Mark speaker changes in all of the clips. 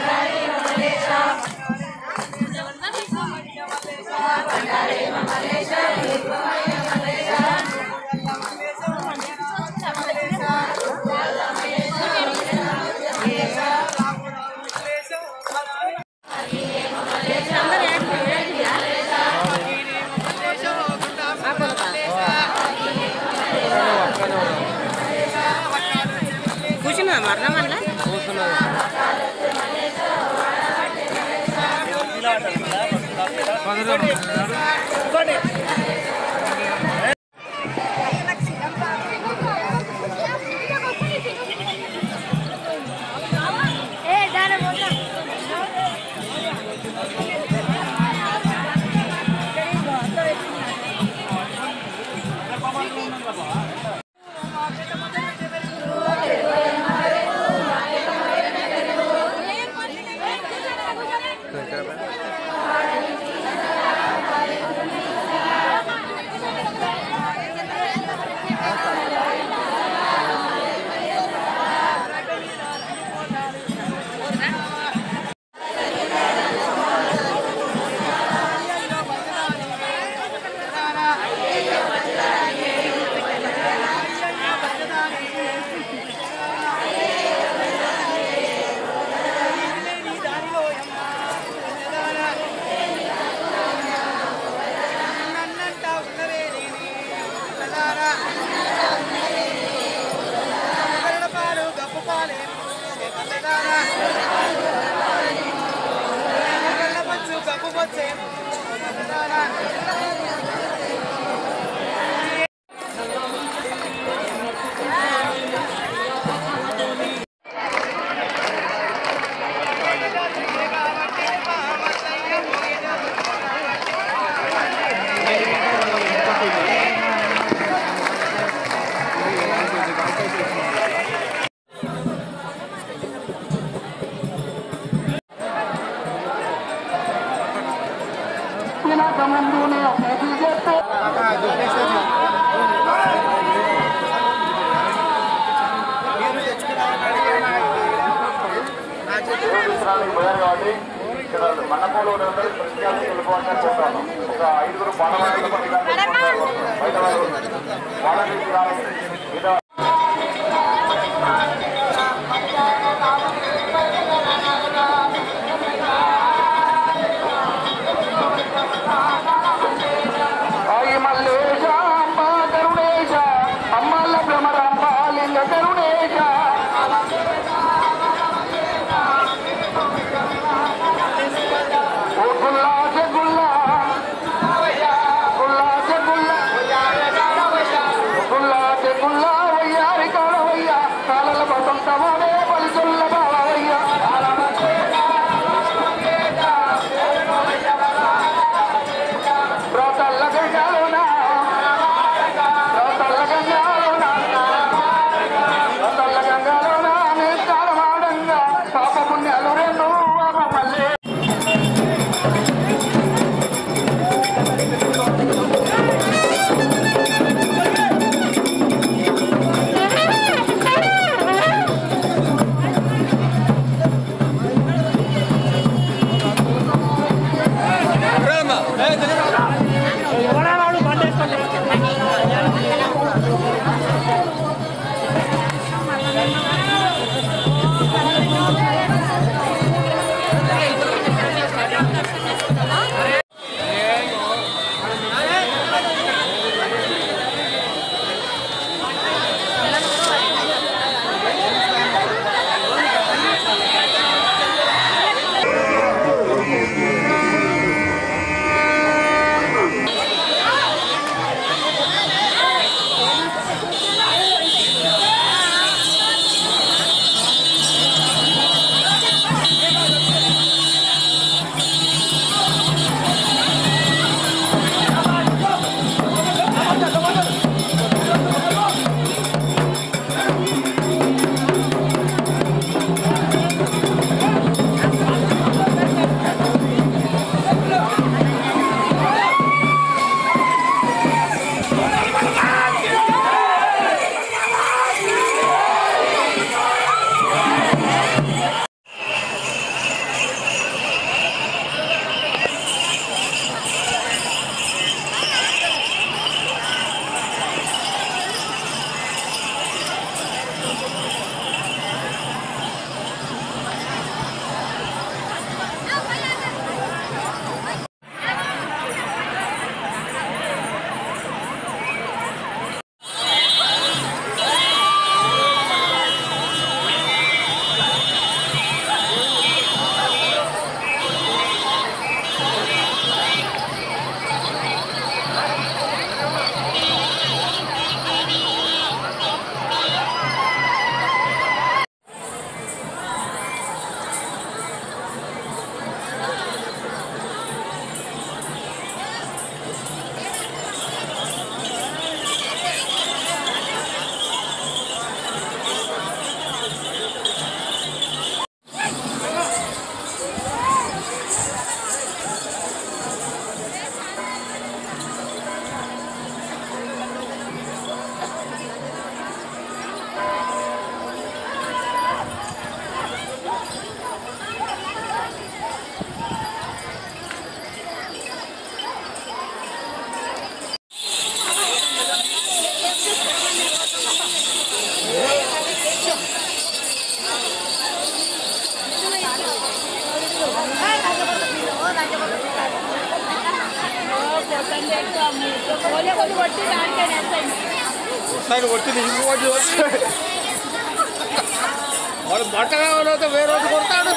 Speaker 1: Hare 对，干杯
Speaker 2: విత్తనాలకు పోయారు కాబట్టి ఇక్కడ మన్నపూలు ఉన్నందరూ ప్రత్యేకంగా వెళ్ళిపోవాలని చెప్తాను ఒక ఐదుగురు బాలవాళ్ళు బయట వాళ్ళు వాళ్ళని
Speaker 3: వాడు బట్ట కావాలంటే వేరే రోజు కొడతాడు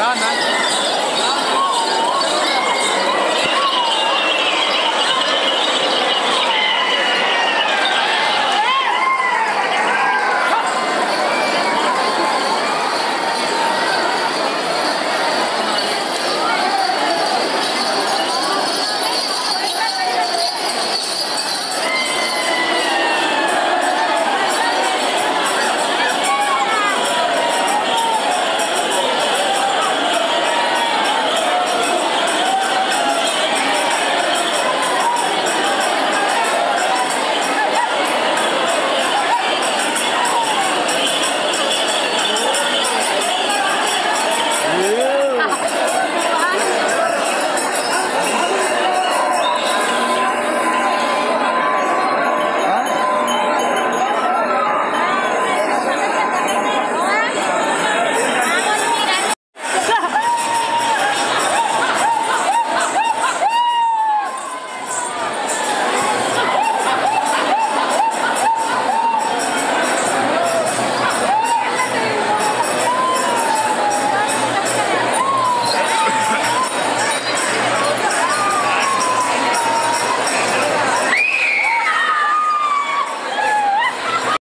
Speaker 3: Done, man.